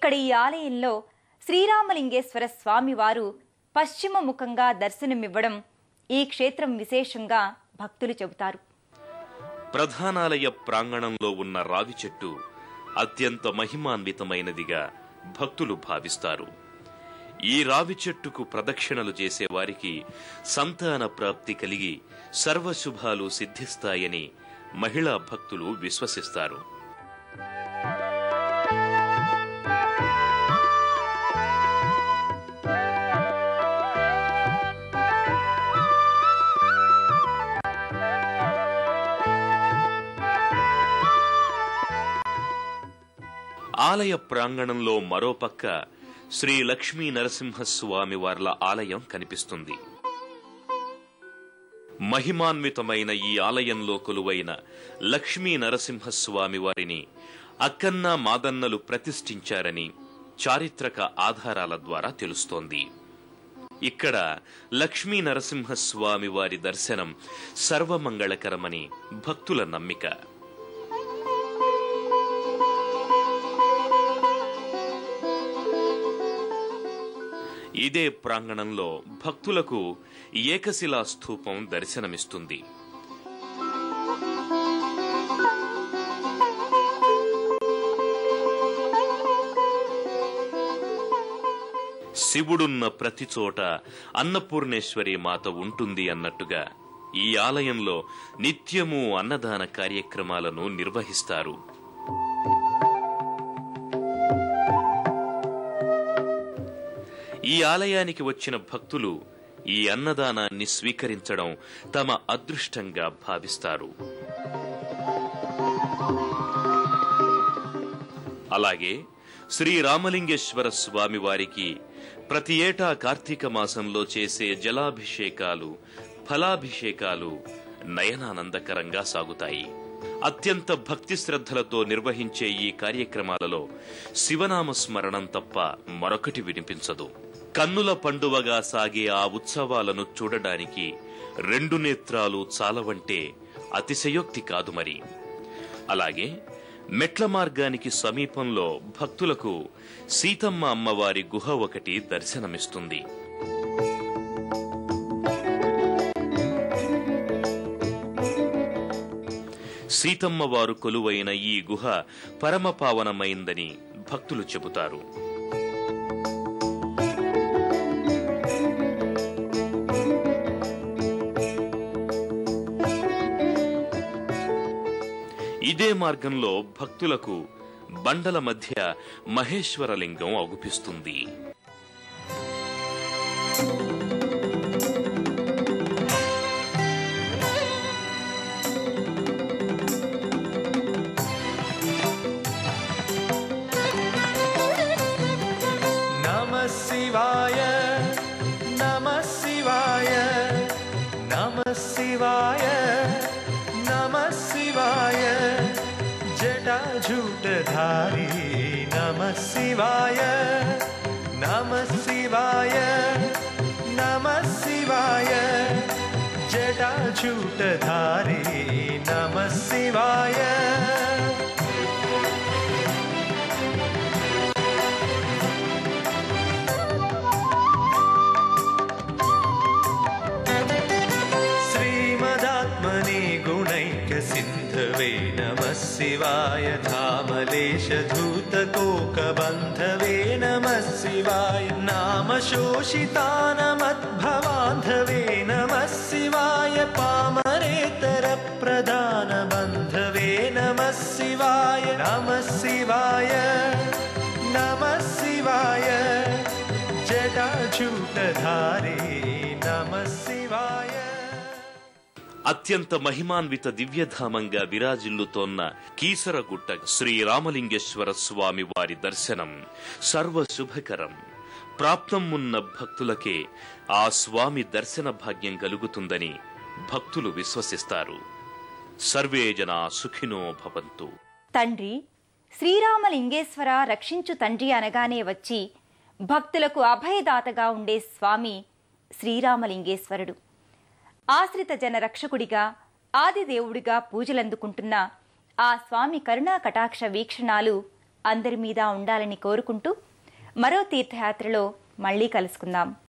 ఇక్కడ ఈ ఆలయంలో శ్రీరామలింగేశ్వర స్వామివారు పశ్చిమ ముఖంగా దర్శనమివ్వడం ఈ క్షేత్రం విశేషంగా భక్తులు చెబుతారు. ప్రధానాలయ ప్రాంగణంలో ఉన్న రావి చెట్టు అత్యంత మహిమాన్వితమైనదిగా భక్తులు భావిస్తారు. ఈ రావి చెట్టుకు ప్రదక్షిణలు చేసేవారికి సంతాన ప్రాప్తి కలిగి సర్వశుభాలు సిద్ధిస్తాయని మహిళా భక్తులు విశ్వసిస్తారు. ఆలయ ప్రాంగణంలో మరోపక్క శ్రీ లక్ష్మీ నరసింహస్వామి వార్ల ఆలయం కనిపిస్తుంది. మహిమాన్వితమైన ఈ ఆలయంలో కొలువైన లక్ష్మీ నరసింహస్వామి వారిని అక్కన్న మాదన్నలు ప్రతిష్ఠించారని చారిత్రక ఆధారాల ద్వారా తెలుస్తోంది. ఇక్కడ లక్ష్మీ నరసింహస్వామి వారి దర్శనం సర్వమంగళకరమని భక్తుల నమ్మిక. ఇదే ప్రాంగణంలో భక్తులకు ఏకశిలా స్థూపం దర్శనమిస్తుంది. శివుడున్న ప్రతి చోట అన్నపూర్ణేశ్వరి మాత ఉంటుంది అన్నట్టుగా ఈ ఆలయంలో నిత్యము అన్నదాన కార్యక్రమాలను నిర్వహిస్తారు. ఈ ఆలయానికి వచ్చిన భక్తులు ఈ అన్నదానాన్ని స్వీకరించడం తమ అదృష్టంగా భావిస్తారు. అలాగే శ్రీ రామలింగేశ్వర స్వామి వారికి ప్రతి ఏటా కార్తీక మాసంలో చేసే జలాభిషేకాలు ఫలాభిషేకాలు నయనానందకరంగా సాగుతాయి. అత్యంత భక్తి శ్రద్ధలతో నిర్వహించే ఈ కార్యక్రమాలలో శివనామ స్మరణం తప్ప మరొకటి వినిపించదు. కన్నుల పండువగా సాగే ఆ ఉత్సవాలను చూడడానికి రెండు నేత్రాలు చాలవంటే అతిశయోక్తి కాదు మరి. అలాగే మెట్ల మార్గానికి సమీపంలో భక్తులకు సీతమ్మ అమ్మవారి గుహ ఒకటి దర్శనమిస్తుంది. సీతమ్మవారు కొలువైన ఈ గుహ పరమపావనమైందని భక్తులు చెబుతారు. ఇదే మార్గంలో భక్తులకు బండల మధ్య మహేశ్వరలింగం అగుపిస్తుంది. जटाजूटधारी नमः शिवाय नमः शिवाय नमः शिवाय। जटाजूटधारी नमः शिवाय शिवाय धामलेशधूतकोकबन्धवे नमः शिवाय। नामशोषितानमद्भवान्धवे नमः शिवाय। पामरेतरप्रधानबन्धवे नमः शिवाय। नमः शिवाय। नमः शिवाय। जटाजूटधारे नमः शिवाय అత్యంత మహిమాన్విత దివ్యధామంగా విరాజిల్లుతోన్న కీసరగుట్ట శ్రీరామలింగేశ్వర స్వామి వారి దర్శనం సర్వ శుభకరం ప్రాప్తం ఉన్న భక్తులకే ఆ స్వామి దర్శన భాగ్యం కలుగుతుందని భక్తులు విశ్వసిస్తారు. సర్వేజన సుఖినో భవంతు. తండ్రి శ్రీరామలింగేశ్వర రక్షించు తండ్రి అనగానే వచ్చి భక్తులకు అభయదాతగా ఉండే స్వామి శ్రీరామలింగేశ్వరుడు. ఆశ్రిత జన రక్షకుడిగా ఆదిదేవుడిగా పూజలందుకుంటున్న ఆ స్వామి కరుణా కటాక్ష వీక్షణాలు అందరి మీద ఉండాలని కోరుకుంటూ మరో తీర్థయాత్రలో మళ్ళీ కలుసుకుందాం.